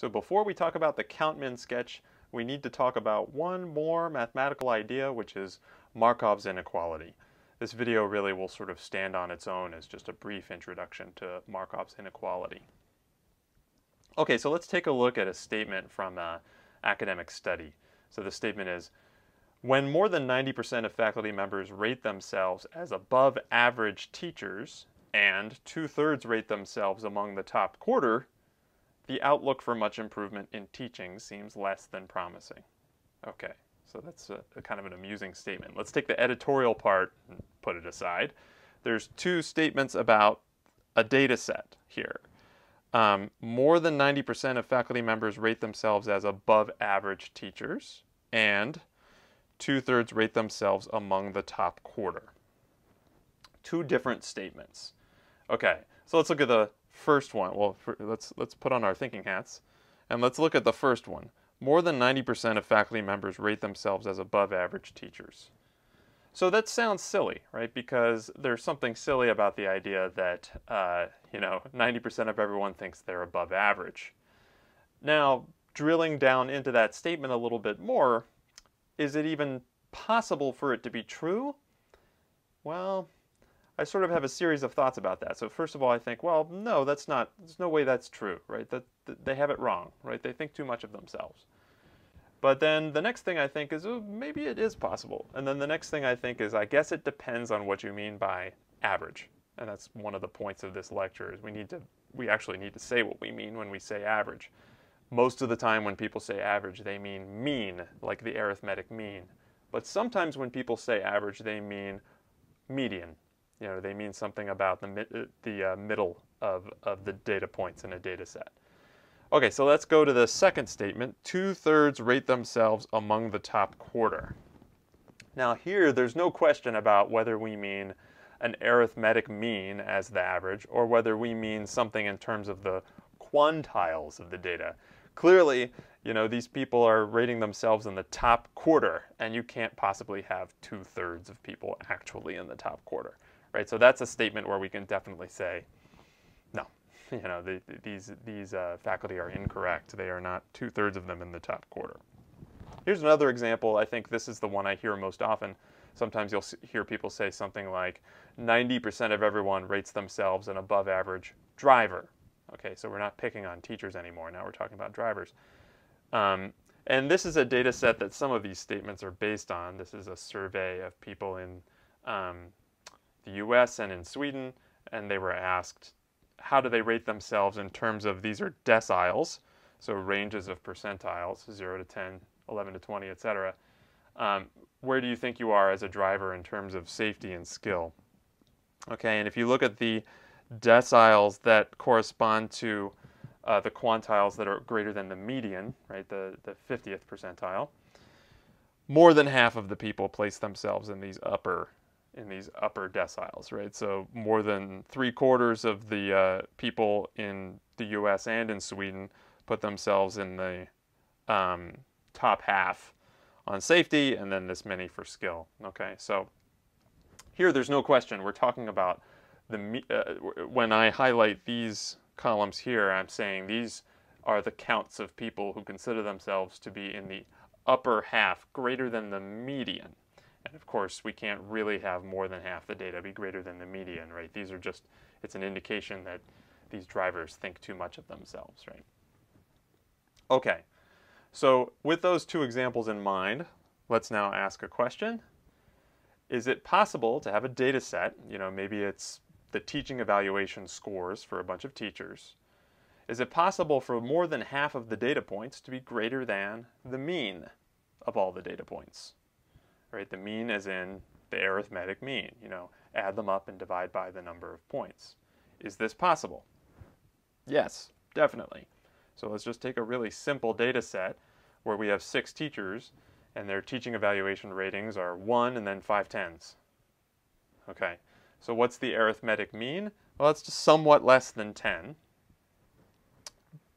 So before we talk about the count-min sketch, we need to talk about one more mathematical idea, which is Markov's inequality. This video really will sort of stand on its own as just a brief introduction to Markov's inequality. Okay, so let's take a look at a statement from an academic study. So the statement is, when more than 90% of faculty members rate themselves as above average teachers and two-thirds rate themselves among the top quarter, the outlook for much improvement in teaching seems less than promising. Okay, so that's a, a, kind of an amusing statement. Let's take the editorial part and put it aside. There's two statements about a data set here. Um, more than 90% of faculty members rate themselves as above average teachers, and two-thirds rate themselves among the top quarter. Two different statements. Okay, so let's look at the first one. Well, for, let's, let's put on our thinking hats and let's look at the first one. More than 90% of faculty members rate themselves as above average teachers. So that sounds silly, right? Because there's something silly about the idea that, uh, you know, 90% of everyone thinks they're above average. Now, drilling down into that statement a little bit more, is it even possible for it to be true? Well, I sort of have a series of thoughts about that. So first of all, I think, well, no, that's not, there's no way that's true, right? That, that they have it wrong, right? They think too much of themselves. But then the next thing I think is, oh, maybe it is possible. And then the next thing I think is, I guess it depends on what you mean by average. And that's one of the points of this lecture is we need to, we actually need to say what we mean when we say average. Most of the time when people say average, they mean mean, like the arithmetic mean. But sometimes when people say average, they mean median, you know, they mean something about the, uh, the uh, middle of, of the data points in a data set. Okay, so let's go to the second statement. Two-thirds rate themselves among the top quarter. Now here, there's no question about whether we mean an arithmetic mean as the average or whether we mean something in terms of the quantiles of the data. Clearly, you know, these people are rating themselves in the top quarter, and you can't possibly have two-thirds of people actually in the top quarter right? So that's a statement where we can definitely say, no, you know, the, these, these uh, faculty are incorrect. They are not two-thirds of them in the top quarter. Here's another example. I think this is the one I hear most often. Sometimes you'll hear people say something like 90% of everyone rates themselves an above average driver. Okay, so we're not picking on teachers anymore. Now we're talking about drivers. Um, and this is a data set that some of these statements are based on. This is a survey of people in um, the US and in Sweden, and they were asked how do they rate themselves in terms of these are deciles, so ranges of percentiles, 0 to 10, 11 to 20, etc. Um, where do you think you are as a driver in terms of safety and skill? Okay, and if you look at the deciles that correspond to uh, the quantiles that are greater than the median, right, the, the 50th percentile, more than half of the people place themselves in these upper in these upper deciles, right? So more than three quarters of the uh, people in the U.S. and in Sweden put themselves in the um, top half on safety, and then this many for skill. Okay, so here there's no question. We're talking about the uh, when I highlight these columns here, I'm saying these are the counts of people who consider themselves to be in the upper half, greater than the median. And of course, we can't really have more than half the data be greater than the median, right? These are just, it's an indication that these drivers think too much of themselves, right? Okay, so with those two examples in mind, let's now ask a question. Is it possible to have a data set, you know, maybe it's the teaching evaluation scores for a bunch of teachers. Is it possible for more than half of the data points to be greater than the mean of all the data points? Right? The mean as in the arithmetic mean, you know, add them up and divide by the number of points. Is this possible? Yes, definitely. So let's just take a really simple data set where we have six teachers and their teaching evaluation ratings are 1 and then five tens. Okay, so what's the arithmetic mean? Well, it's just somewhat less than 10,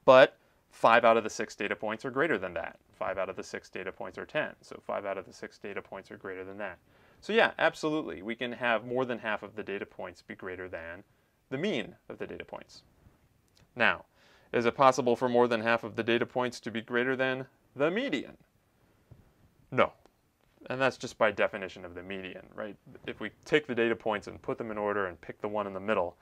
but 5 out of the 6 data points are greater than that. 5 out of the 6 data points are 10, so 5 out of the 6 data points are greater than that. So yeah, absolutely, we can have more than half of the data points be greater than the mean of the data points. Now, Is it possible for more than half of the data points to be greater than the median? No. And that's just by definition of the median, right? If we take the data points and put them in order and pick the one in the middle,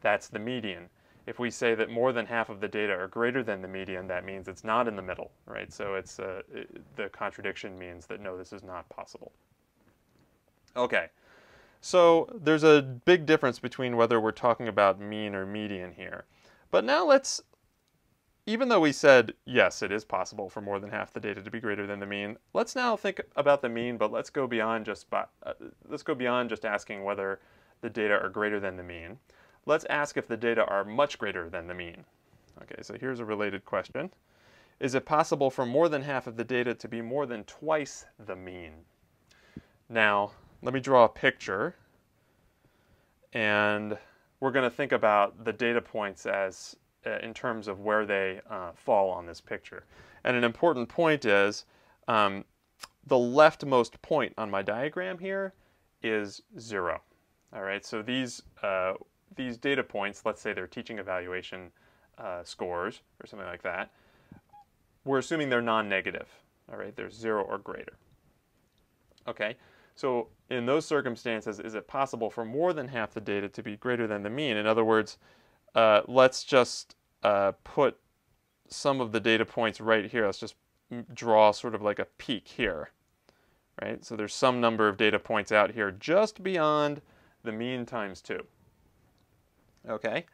that's the median. If we say that more than half of the data are greater than the median, that means it's not in the middle, right? So it's uh, it, the contradiction means that no, this is not possible. Okay, so there's a big difference between whether we're talking about mean or median here. But now let's, even though we said, yes, it is possible for more than half the data to be greater than the mean, let's now think about the mean, but let's go beyond just, by, uh, let's go beyond just asking whether the data are greater than the mean. Let's ask if the data are much greater than the mean. Okay, so here's a related question. Is it possible for more than half of the data to be more than twice the mean? Now, let me draw a picture. And we're going to think about the data points as uh, in terms of where they uh, fall on this picture. And an important point is um, the leftmost point on my diagram here is zero. All right, so these uh, these data points, let's say they're teaching evaluation uh, scores or something like that, we're assuming they're non-negative. All right, they're zero or greater. Okay, so in those circumstances, is it possible for more than half the data to be greater than the mean? In other words, uh, let's just uh, put some of the data points right here. Let's just draw sort of like a peak here, right? So there's some number of data points out here just beyond the mean times 2. Okay?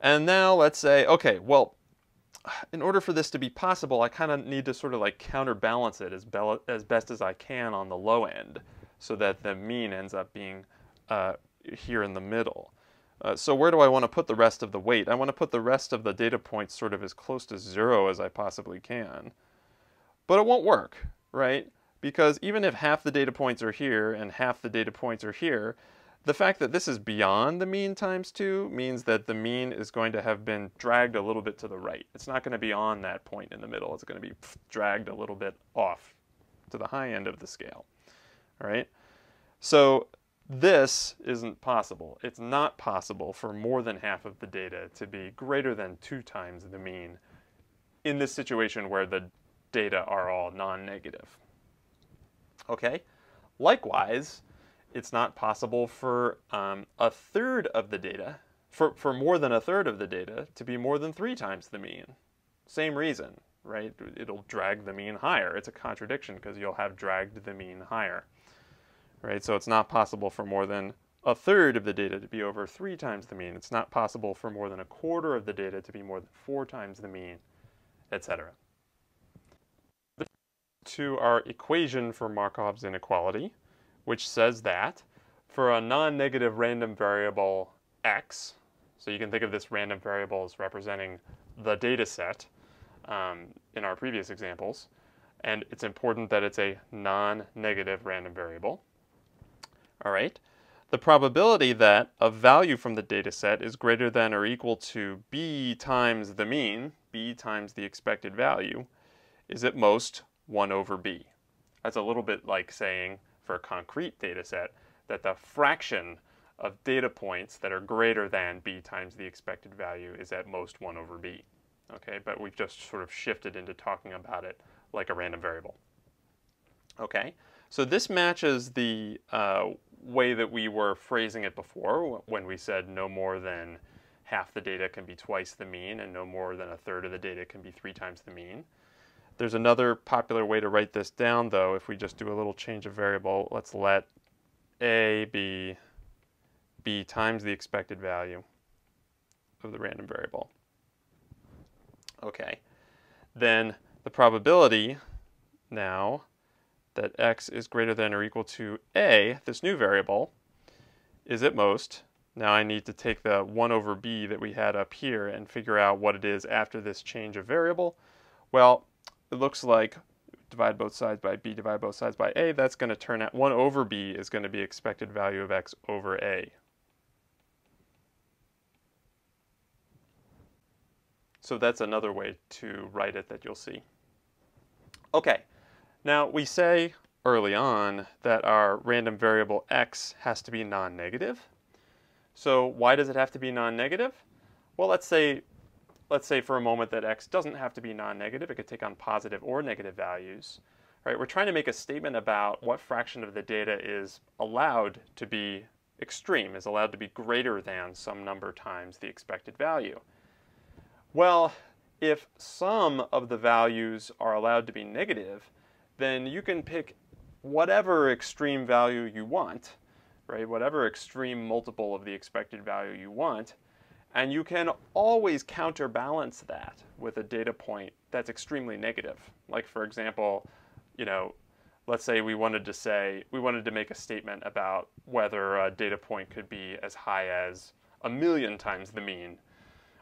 And now let's say, okay, well, in order for this to be possible, I kind of need to sort of like counterbalance it as, as best as I can on the low end so that the mean ends up being uh, here in the middle. Uh, so where do I want to put the rest of the weight? I want to put the rest of the data points sort of as close to zero as I possibly can. But it won't work, right? Because even if half the data points are here and half the data points are here, the fact that this is beyond the mean times 2 means that the mean is going to have been dragged a little bit to the right. It's not going to be on that point in the middle. It's going to be dragged a little bit off to the high end of the scale. All right? So this isn't possible. It's not possible for more than half of the data to be greater than two times the mean in this situation where the data are all non-negative. Okay? Likewise, it's not possible for um, a third of the data, for, for more than a third of the data, to be more than three times the mean. Same reason, right? It'll drag the mean higher. It's a contradiction because you'll have dragged the mean higher, right? So it's not possible for more than a third of the data to be over three times the mean. It's not possible for more than a quarter of the data to be more than four times the mean, etc. To our equation for Markov's inequality, which says that for a non-negative random variable x, so you can think of this random variable as representing the data set um, in our previous examples, and it's important that it's a non-negative random variable. All right. The probability that a value from the data set is greater than or equal to b times the mean, b times the expected value, is at most 1 over b. That's a little bit like saying for a concrete data set that the fraction of data points that are greater than b times the expected value is at most 1 over b. Okay, but we've just sort of shifted into talking about it like a random variable. Okay, so this matches the uh, way that we were phrasing it before when we said no more than half the data can be twice the mean and no more than a third of the data can be three times the mean. There's another popular way to write this down, though, if we just do a little change of variable. Let's let a be b times the expected value of the random variable. Okay. Then the probability now that x is greater than or equal to a, this new variable, is at most. Now I need to take the 1 over b that we had up here and figure out what it is after this change of variable. Well, it looks like divide both sides by b, divide both sides by a, that's going to turn out 1 over b is going to be expected value of x over a. So that's another way to write it that you'll see. Okay, now we say early on that our random variable x has to be non-negative. So why does it have to be non-negative? Well, let's say let's say for a moment that x doesn't have to be non-negative. It could take on positive or negative values. Right? We're trying to make a statement about what fraction of the data is allowed to be extreme, is allowed to be greater than some number times the expected value. Well, if some of the values are allowed to be negative, then you can pick whatever extreme value you want, right? Whatever extreme multiple of the expected value you want, and you can always counterbalance that with a data point that's extremely negative. Like for example, you know, let's say we wanted to say, we wanted to make a statement about whether a data point could be as high as a million times the mean.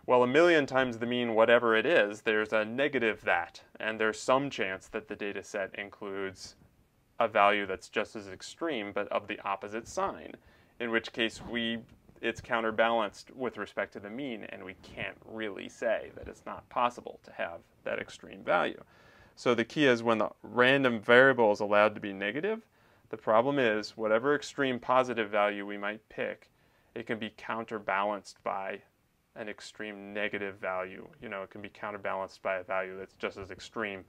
Well, a million times the mean, whatever it is, there's a negative that, and there's some chance that the data set includes a value that's just as extreme but of the opposite sign, in which case we it's counterbalanced with respect to the mean, and we can't really say that it's not possible to have that extreme value. So the key is when the random variable is allowed to be negative, the problem is whatever extreme positive value we might pick, it can be counterbalanced by an extreme negative value. You know, it can be counterbalanced by a value that's just as extreme,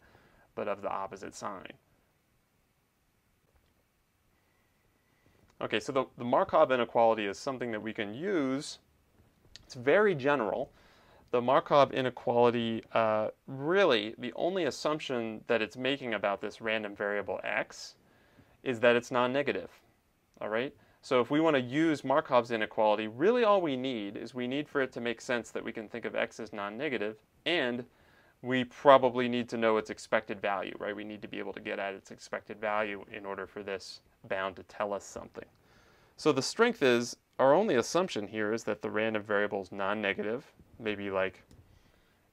but of the opposite sign. Okay, so the, the Markov inequality is something that we can use. It's very general. The Markov inequality, uh, really, the only assumption that it's making about this random variable x is that it's non-negative, all right? So if we want to use Markov's inequality, really all we need is we need for it to make sense that we can think of x as non-negative, and we probably need to know its expected value, right? We need to be able to get at its expected value in order for this bound to tell us something. So the strength is, our only assumption here is that the random variable is non-negative, maybe like,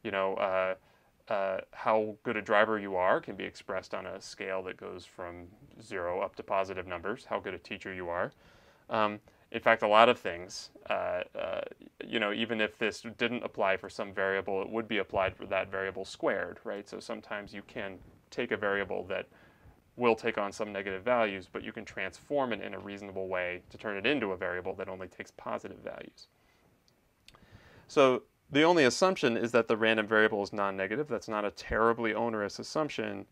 you know, uh, uh, how good a driver you are can be expressed on a scale that goes from zero up to positive numbers, how good a teacher you are. Um, in fact, a lot of things, uh, uh, you know, even if this didn't apply for some variable, it would be applied for that variable squared, right? So sometimes you can take a variable that will take on some negative values, but you can transform it in a reasonable way to turn it into a variable that only takes positive values. So the only assumption is that the random variable is non-negative. That's not a terribly onerous assumption.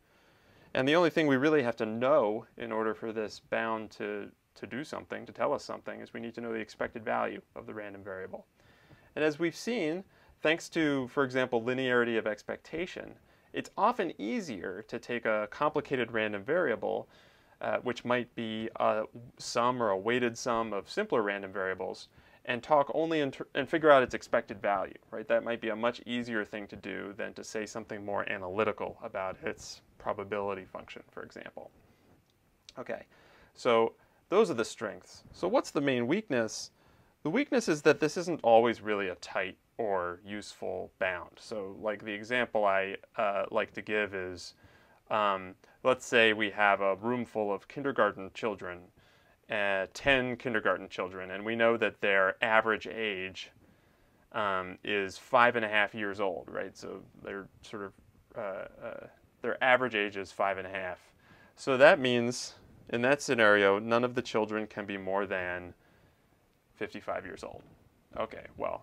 And the only thing we really have to know in order for this bound to, to do something, to tell us something, is we need to know the expected value of the random variable. And as we've seen, thanks to, for example, linearity of expectation, it's often easier to take a complicated random variable, uh, which might be a sum or a weighted sum of simpler random variables, and talk only and figure out its expected value, right? That might be a much easier thing to do than to say something more analytical about its probability function, for example. Okay, so those are the strengths. So what's the main weakness? The weakness is that this isn't always really a tight or useful bound. So like the example I uh, like to give is, um, let's say we have a room full of kindergarten children, uh, 10 kindergarten children, and we know that their average age um, is five and a half years old, right? So they're sort of, uh, uh their average age is five and a half. So that means in that scenario, none of the children can be more than 55 years old. Okay, well,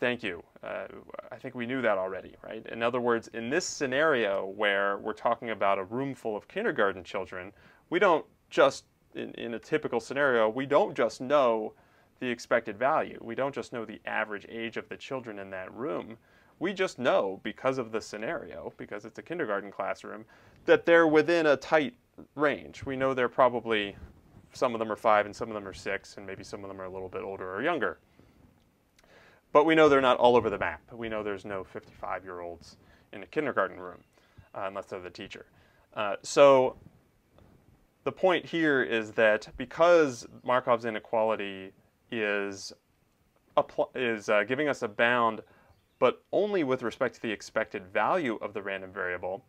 Thank you. Uh, I think we knew that already, right? In other words, in this scenario where we're talking about a room full of kindergarten children, we don't just, in, in a typical scenario, we don't just know the expected value. We don't just know the average age of the children in that room. We just know, because of the scenario, because it's a kindergarten classroom, that they're within a tight range. We know they're probably, some of them are five and some of them are six, and maybe some of them are a little bit older or younger. But we know they're not all over the map. We know there's no 55-year-olds in a kindergarten room, uh, unless they're the teacher. Uh, so the point here is that because Markov's inequality is, is uh, giving us a bound, but only with respect to the expected value of the random variable,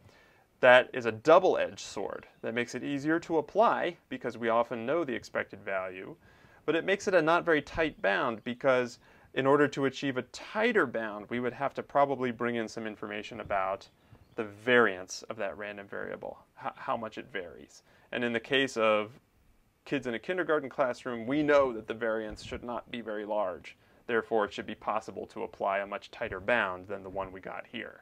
that is a double-edged sword that makes it easier to apply because we often know the expected value, but it makes it a not very tight bound because in order to achieve a tighter bound, we would have to probably bring in some information about the variance of that random variable, how much it varies. And in the case of kids in a kindergarten classroom, we know that the variance should not be very large, Therefore, it should be possible to apply a much tighter bound than the one we got here.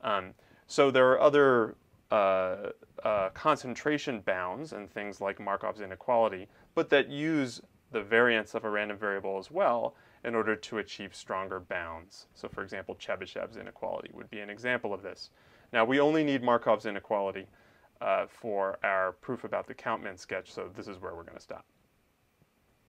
Um, so there are other uh, uh, concentration bounds and things like Markov's inequality, but that use the variance of a random variable as well in order to achieve stronger bounds. So for example, Chebyshev's inequality would be an example of this. Now we only need Markov's inequality uh, for our proof about the count-min sketch, so this is where we're going to stop.